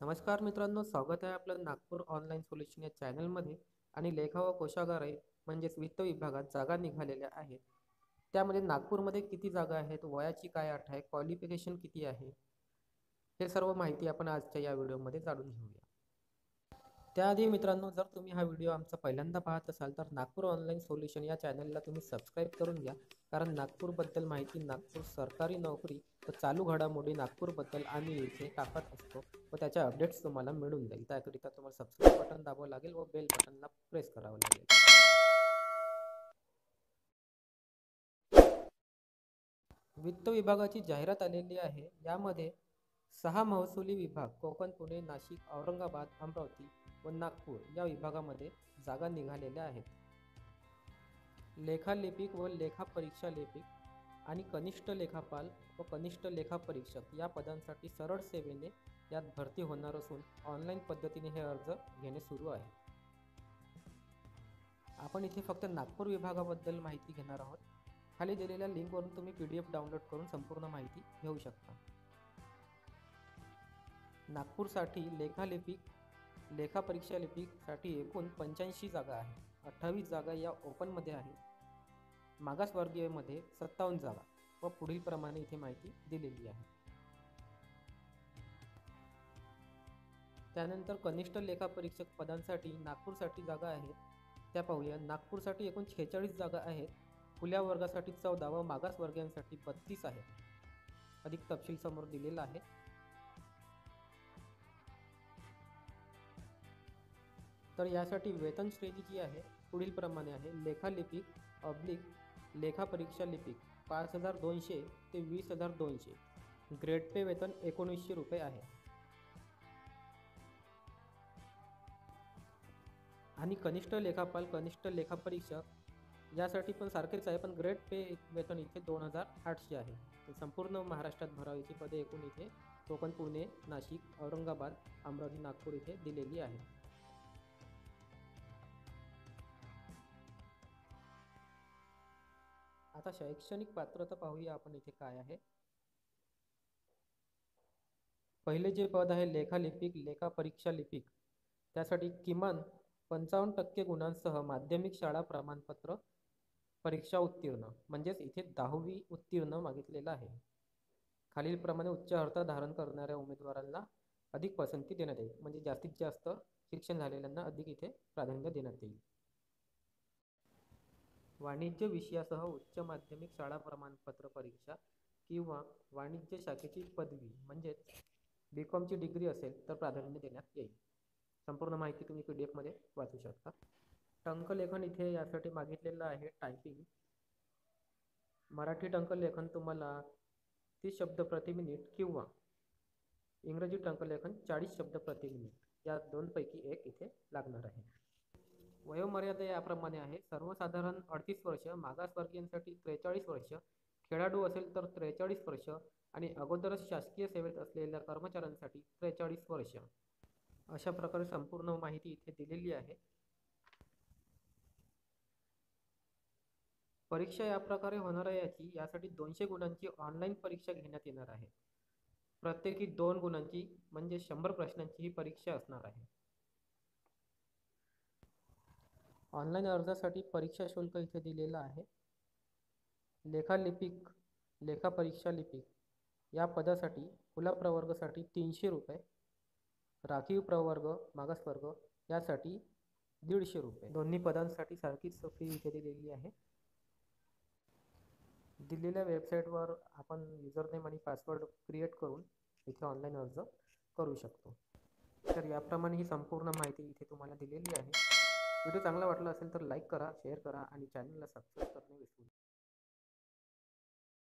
नमस्कार मित्रांनो स्वागत आहे आपलं नागपूर ऑनलाईन सोल्युशन या चॅनलमध्ये आणि लेखा व कोशागार म्हणजेच वित्त विभागात जागा निघालेल्या आहेत. त्यामध्ये नागपूरमध्ये किती जागा आहेत वयाची काय अट आहे क्वालिफिकेशन किती आहे हे सर्व माहिती आपण आजच्या या व्हिडिओमध्ये जाणून घेऊया. त्याआधी मित्रांनो जर तुम्ही हा व्हिडिओ आमचा पहिल्यांदा पाहत असाल तर नागपूर ऑनलाईन सोल्युशन या चॅनलला तुम्ही सबस्क्राईब करून घ्या. कारण नागपूरबद्दल माहिती नागपूर सरकारी नोकरी व चालू घडामोडी नागपूरबद्दल आम्ही इथे टाकत असतो. व त्याच्या अपडेट्स तुम्हाला मिळून जाईल. त्याकरिता तुम्हाला सबस्क्राईब बटन दाबावं लागेल व बेल बटनला प्रेस करावं लागेल. वित्त विभागाची जाहिरात आलेली आहे. यामध्ये सहा महसुली विभाग कोकण पुणे नाशिक औरंगाबाद अमरावती व नागपूर या विभागामध्ये जागा निघालेल्या आहेत. लेखालेपिक व लेखापरीक्षा लेपिक आणि कनिष्ठ लेखापाल व कनिष्ठ लेखापरीक्षक या पदांसाठी सरळ सेवेने यात भरती होणार असून ऑनलाईन पद्धतीने हे अर्ज घेणे सुरू आहे. आपण इथे फक्त नागपूर विभागाबद्दल माहिती घेणार आहोत. खाली दिलेल्या लिंकवरून तुम्ही पी डी एफ डाउनलोड करून संपूर्ण माहिती घेऊ शकता. नागपूरसाठी लेखालेपिक लेखापरीक्षा लिपीसाठी लिपिकसाठी एकूण पंच्याऐंशी जागा आहे. अठ्ठावीस जागा या ओपनमध्ये आहे मागासवर्गीयमध्ये सत्तावन्न जागा व पुढील प्रमाणे इथे माहिती दिलेली आहे. त्यानंतर कनिष्ठ लेखापरीक्षक पदांसाठी नागपूरसाठी जागा आहेत. त्या पाहूया. नागपूरसाठी एकूण छेचाळीस जागा आहेत. खुल्या वर्गासाठी चौदा व मागासवर्गीयांसाठी बत्तीस आहेत. अधिक तपशील समोर दिलेला आहे. तर यासाठी वेतन श्रेणी जी आहे पुढील प्रमाणे आहे. लेखालिपिक अब्लिक लेखापरीक्षा लिपिक पाच हजार दोनशे ते वीस हजार दोनशे. ग्रेड पे वेतन एकोणीसशे रुपये आहे. आणि कनिष्ठ लेखापाल कनिष्ठ लेखापरीक्षक यासाठी पण सारखेच आहे पण ग्रेड पे वेतन इथे दोन हजार आठशे आहे. तर संपूर्ण महाराष्ट्रात भरावीची पदे एकूण इथे कोकण पुणे नाशिक औरंगाबाद अमरावती नागपूर इथे दिलेली आहे. आता शैक्षणिक पात्रता पाहूया आपण इथे काय आहे. पहिले जे पद आहे लेखालिपिक लेखा परीक्षा लिपिक त्यासाठी किमान पंचावन्न टक्के गुणांसह माध्यमिक शाळा प्रमाणपत्र परीक्षा उत्तीर्ण म्हणजेच इथे दहावी उत्तीर्ण मागितलेलं आहे. खालीलप्रमाणे उच्च अर्थ धारण करणाऱ्या उमेदवारांना अधिक पसंती देण्यात येईल. म्हणजे जास्तीत जास्त शिक्षण झालेल्यांना अधिक इथे प्राधान्य देण्यात येईल. वाणिज्य विषयासह उच्च माध्यमिक शाळा प्रमाणपत्र परीक्षा किंवा वाणिज्य शाखेची पदवी म्हणजेच बी कॉमची डिग्री असेल तर प्राधान्य देण्यात येईल. संपूर्ण माहिती तुम्ही पी डी एफमध्ये वाचू शकता. टंकलेखन इथे यासाठी मागितलेलं आहे टायपिंग मराठी टंकलेखन तुम्हाला तीस शब्द प्रति मिनिट किंवा इंग्रजी टंकलेखन चाळीस शब्द प्रति मिनिट या दोनपैकी एक इथे लागणार आहे. वयोमर्यादा याप्रमाणे आहे. सर्वसाधारण अडतीस वर्ष मागासवर्गीयांसाठी त्रेचाळीस वर्ष खेळाडू असेल तर त्रेचाळीस वर्ष आणि अगोदरच शासकीय सेवेत असलेल्या कर्मचाऱ्यांसाठी त्रेचाळीस वर्ष. अशा प्रकारे संपूर्ण माहिती इथे दिलेली आहे. परीक्षा या प्रकारे होणार आहे याची यासाठी दोनशे गुणांची ऑनलाईन परीक्षा घेण्यात येणार आहे. प्रत्येकी दोन गुणांची म्हणजे शंभर प्रश्नांची ही परीक्षा असणार आहे. ऑनलाईन अर्जासाठी परीक्षा शुल्क इथे दिलेलं आहे. लेखालिपिक लेखा परीक्षा लिपिक या पदासाठी खुला प्रवर्गासाठी तीनशे रुपये राखीव प्रवर्ग मागासवर्ग यासाठी दीडशे रुपये. दोन्ही पदांसाठी सारखीच फी इथे दिलेली आहे. दिलेल्या वेबसाईटवर आपण युजरनेम आणि पासवर्ड क्रिएट करून इथे ऑनलाईन अर्ज करू शकतो. तर याप्रमाणे ही संपूर्ण माहिती इथे तुम्हाला दिलेली आहे. व्हिडिओ चांगला वाटला असेल तर लाईक करा शेअर करा आणि चॅनलला सबस्क्राईब करणे विसरू